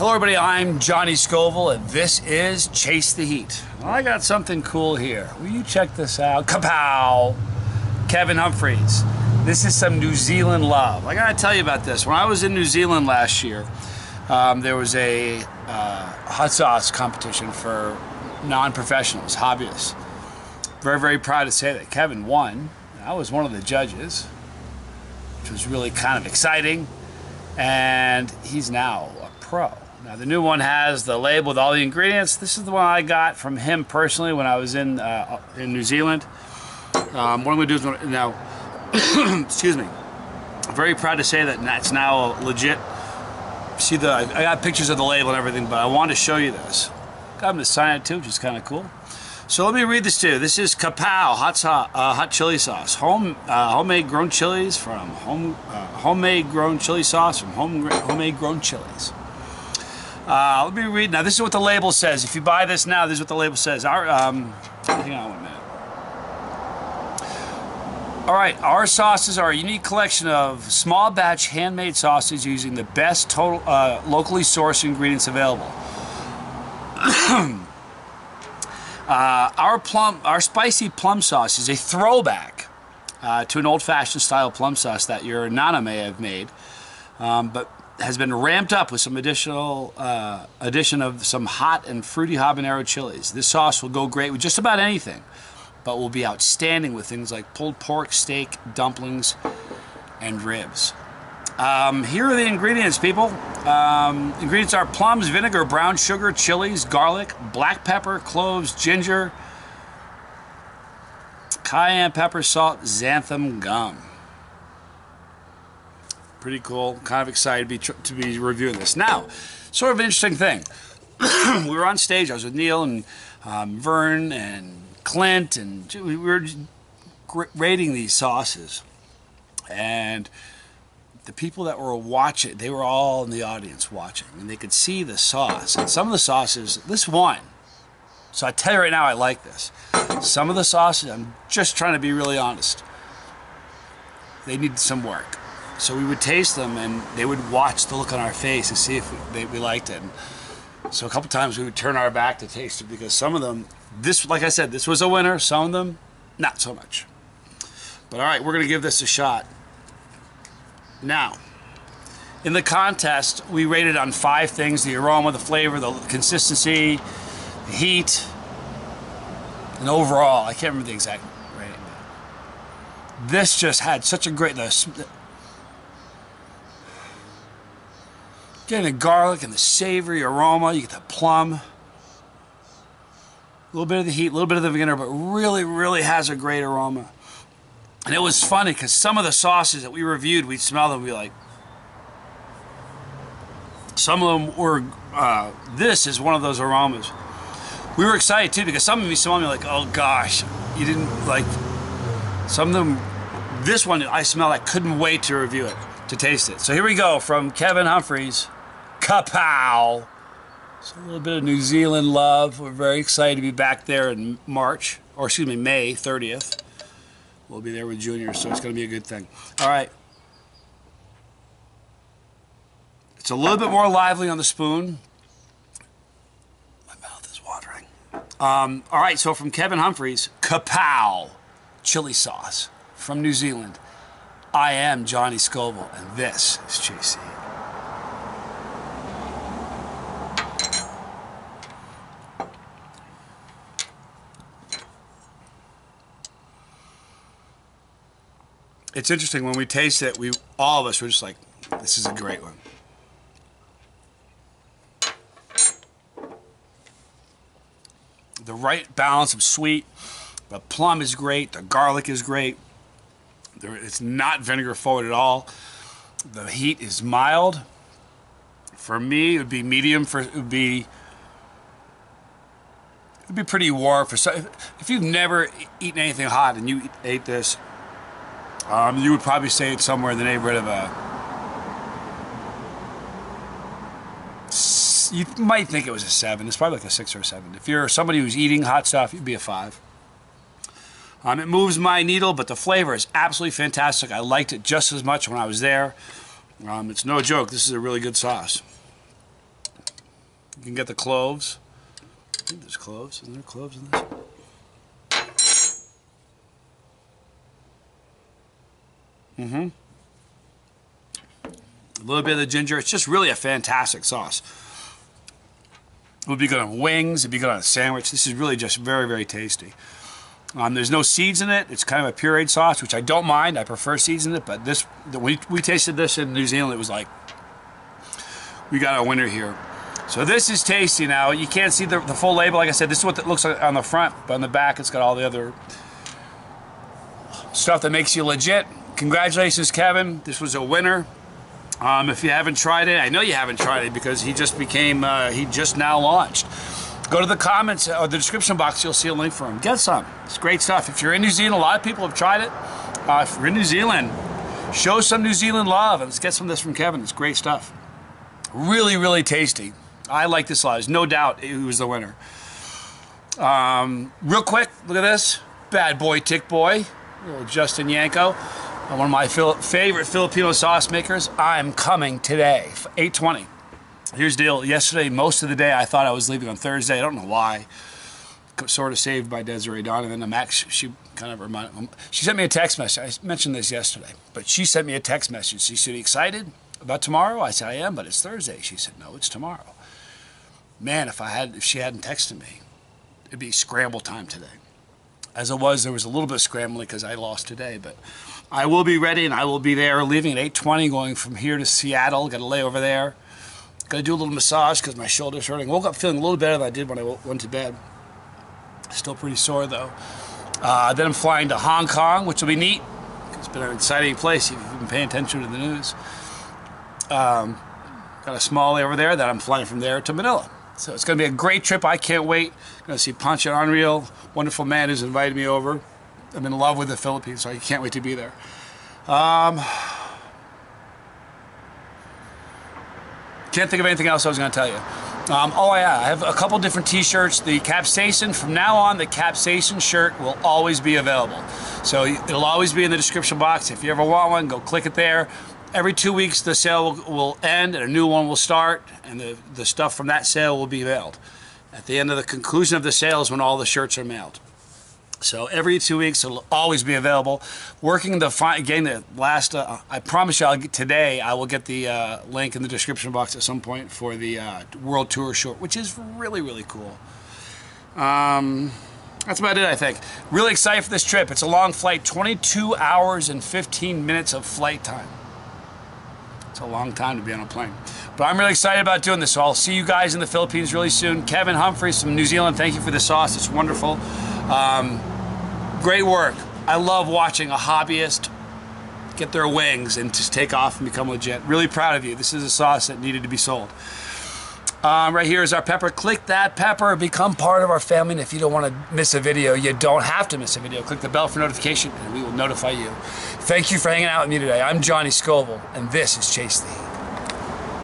Hello, everybody. I'm Johnny Scoville, and this is Chase the Heat. Well, I got something cool here. Will you check this out? K-Pow! Kevan Humphries. This is some New Zealand love. I gotta tell you about this. When I was in New Zealand last year, um, there was a uh, hot sauce competition for non-professionals, hobbyists. Very, very proud to say that Kevan won. I was one of the judges, which was really kind of exciting. And he's now a pro. Now the new one has the label with all the ingredients. This is the one I got from him personally when I was in uh, in New Zealand. Um, what I'm going to do is now, excuse me. I'm very proud to say that it's now legit. See the I got pictures of the label and everything, but I want to show you this. Got him to sign it too, which is kind of cool. So let me read this to you. This is K-Pow hot, sauce, uh, hot chili sauce. Home uh, homemade grown chilies from home uh, homemade grown chili sauce from home homemade grown chilies. Uh, let me read now. This is what the label says. If you buy this now, this is what the label says. Our um, hang on one minute. All right, our sauces are a unique collection of small batch handmade sauces using the best total uh, locally sourced ingredients available. Uh, our plum, our spicy plum sauce is a throwback uh, to an old-fashioned style plum sauce that your nana may have made, um, but has been ramped up with some additional uh, addition of some hot and fruity habanero chilies. This sauce will go great with just about anything, but will be outstanding with things like pulled pork, steak, dumplings, and ribs. Um, here are the ingredients, people. Um, ingredients are plums, vinegar, brown sugar, chilies, garlic, black pepper, cloves, ginger, cayenne pepper, salt, xanthan gum. Pretty cool. Kind of excited to be, to be reviewing this. Now, sort of an interesting thing. we were on stage. I was with Neil and um, Vern and Clint, and we were rating these sauces. And the people that were watching, they were all in the audience watching, and they could see the sauce. And some of the sauces, this one, so I tell you right now, I like this. Some of the sauces, I'm just trying to be really honest, they need some work. So we would taste them, and they would watch the look on our face and see if we, they, we liked it. And so a couple times we would turn our back to taste it because some of them, this, like I said, this was a winner. Some of them, not so much. But all right, we're gonna give this a shot. Now, in the contest, we rated on five things the aroma, the flavor, the consistency, the heat, and overall. I can't remember the exact rating. This just had such a great. The, getting the garlic and the savory aroma, you get the plum. A little bit of the heat, a little bit of the vinegar, but really, really has a great aroma. And it was funny because some of the sauces that we reviewed, we'd smell them and be like, some of them were, uh, this is one of those aromas. We were excited too because some of them smelled me like, oh gosh, you didn't like, some of them, this one I smell, I couldn't wait to review it, to taste it. So here we go from Kevan Humphries, K-Pow. So a little bit of New Zealand love. We're very excited to be back there in March, or excuse me, May 30th. We'll be there with Junior, so it's going to be a good thing. All right. It's a little bit more lively on the spoon. My mouth is watering. Um, all right, so from Kevan Humphries, K-Pow chili sauce from New Zealand. I am Johnny Scoville, and this is JC. It's interesting when we taste it. We all of us were just like, "This is a great one." The right balance of sweet. The plum is great. The garlic is great. It's not vinegar forward at all. The heat is mild. For me, it would be medium. For it would be it'd be pretty warm. For if you've never eaten anything hot and you ate this, um, you would probably say it's somewhere in the neighborhood of a. You might think it was a seven. It's probably like a six or a seven. If you're somebody who's eating hot stuff, you'd be a five. Um, it moves my needle, but the flavor is absolutely fantastic. I liked it just as much when I was there. Um, it's no joke. This is a really good sauce. You can get the cloves. I think there's cloves. Isn't there cloves in this? Mm-hmm. A little bit of the ginger. It's just really a fantastic sauce. It would be good on wings. It'd be good on a sandwich. This is really just very, very tasty. Um, there's no seeds in it. It's kind of a pureed sauce, which I don't mind. I prefer seeds in it, but this we, we tasted this in New Zealand. It was like we got a winner here. So this is tasty now. You can't see the, the full label. Like I said, this is what it looks like on the front, but on the back it's got all the other stuff that makes you legit. Congratulations, Kevan. This was a winner. Um, if you haven't tried it, I know you haven't tried it because he just became, uh, he just now launched. Go to the comments or the description box, you'll see a link for him. Get some. It's great stuff. If you're in New Zealand, a lot of people have tried it. Uh, if you're in New Zealand, show some New Zealand love and let's get some of this from Kevan. It's great stuff. Really, really tasty. I like this a lot. There's no doubt he was the winner. Um, real quick, look at this. Bad boy, tick boy. Little Justin Yanko. Uh, one of my favorite Filipino sauce makers. I'm coming today, 820. Here's the deal. Yesterday, most of the day, I thought I was leaving on Thursday. I don't know why. Sort of saved by Desiree Dawn, and Max, she kind of reminded. She sent me a text message. I mentioned this yesterday, but she sent me a text message. She said, "Excited about tomorrow?" I said, "I am, but it's Thursday." She said, "No, it's tomorrow." Man, if I had, if she hadn't texted me, it'd be scramble time today. As it was, there was a little bit of scrambling because I lost today, but I will be ready and I will be there, leaving at 8:20, going from here to Seattle. Got to lay over there. Got to do a little massage because my shoulder's hurting. Woke up feeling a little better than I did when I went to bed. Still pretty sore though. Uh, then I'm flying to Hong Kong, which will be neat. It's been an exciting place if you've been paying attention to the news. Um, got a small over there that I'm flying from there to Manila. So it's going to be a great trip. I can't wait. I'm Going to see Pancho Unreal, wonderful man who's invited me over. I'm in love with the Philippines, so I can't wait to be there. Um, Can't think of anything else I was going to tell you. Um, oh yeah, I have a couple different t-shirts. The Capsaicin, from now on, the Capsaicin shirt will always be available. So it'll always be in the description box. If you ever want one, go click it there. Every two weeks the sale will, will end and a new one will start and the, the stuff from that sale will be mailed. At the end of the conclusion of the sale is when all the shirts are mailed. So every two weeks it'll always be available. Working the fi- getting the last. Uh, I promise you, I'll get, today I will get the uh, link in the description box at some point for the uh, World Tour short, which is really really cool. Um, that's about it, I think. Really excited for this trip. It's a long flight, 22 hours and 15 minutes of flight time. It's a long time to be on a plane. But I'm really excited about doing this. So I'll see you guys in the Philippines really soon. Kevan Humphries from New Zealand, thank you for the sauce. It's wonderful. Um, great work. I love watching a hobbyist get their wings and just take off and become legit. Really proud of you. This is a sauce that needed to be sold. Um, right here is our pepper. Click that pepper, become part of our family. And if you don't want to miss a video, you don't have to miss a video. Click the bell for notification and we will notify you. Thank you for hanging out with me today. I'm Johnny Scoville and this is Chase Heat.